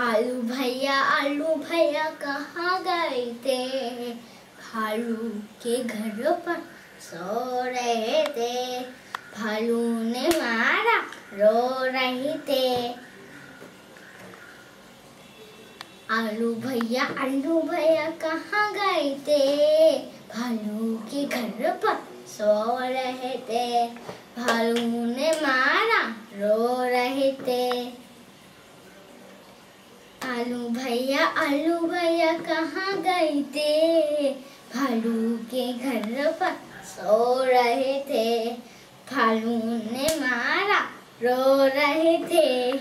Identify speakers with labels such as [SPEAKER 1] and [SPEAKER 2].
[SPEAKER 1] आलू भैया आलू भैया कहाँ गए थे? भालू के घर पर सो रहे थे। भालू ने मारा रो रहे थे। आलू भैया आलू भैया कहाँ गए थे? भालू के घर पर सो रहे थे। भालू ने मारा रो रहे थे आलू भैया आलू भैया कहाँ गए थे? भालू के घर पर सो रहे थे। भालू ने मारा, रो रहे थे।